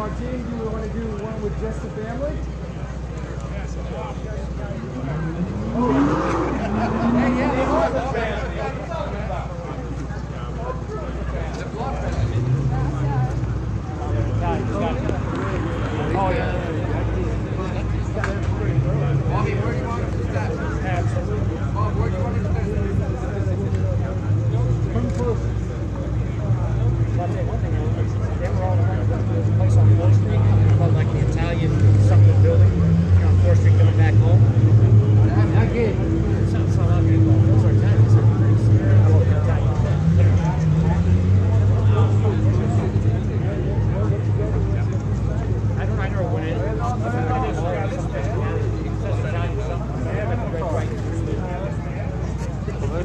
Martine, do you want to do one with just the family?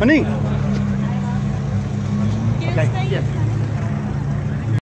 Manín. ¿Quieres stay?